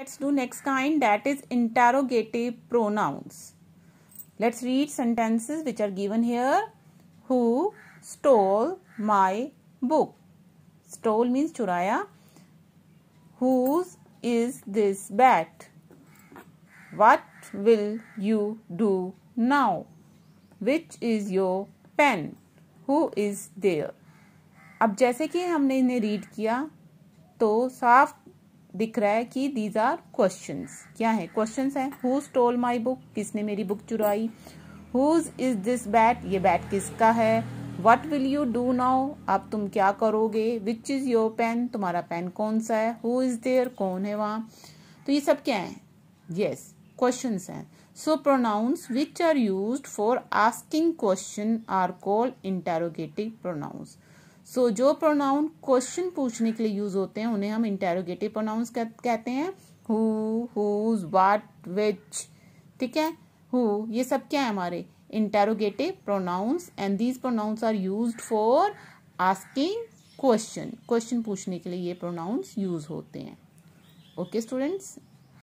Let's do next kind that is interrogative pronouns. Let's read sentences which are given here. Who stole my book? Stole means churaya. Whose is this bat? What will you do now? Which is your pen? Who is there? अब जैसे कि हमने इन्हें read किया तो साफ़ दिख रहा है कि दीज आर क्वेश्चन क्या है? क्वेश्चन है. हु स्टोल माई बुक किसने मेरी बुक चुराई? हुज इज़ दिस बैट ये बैट किसका है? What will you do now अब तुम क्या करोगे? विच इज़ योर पेन तुम्हारा पेन कौन सा है? हु इज़ देयर कौन है वहाँ? तो ये सब क्या है? यस क्वेश्चन हैं. So pronouns which are use for asking question are called interrogative pronouns so so, जो प्रोनाउन क्वेश्चन पूछने के लिए यूज़ होते हैं उन्हें हम इंटेरोगेटिव प्रोनाउंस कहते हैं। हु हुज वाट विच ठीक है? हु ये सब क्या है हमारे? Interrogative pronouns and these pronouns are use for asking question question पूछने के लिए ये प्रोनाउंस यूज़ होते हैं। Okay students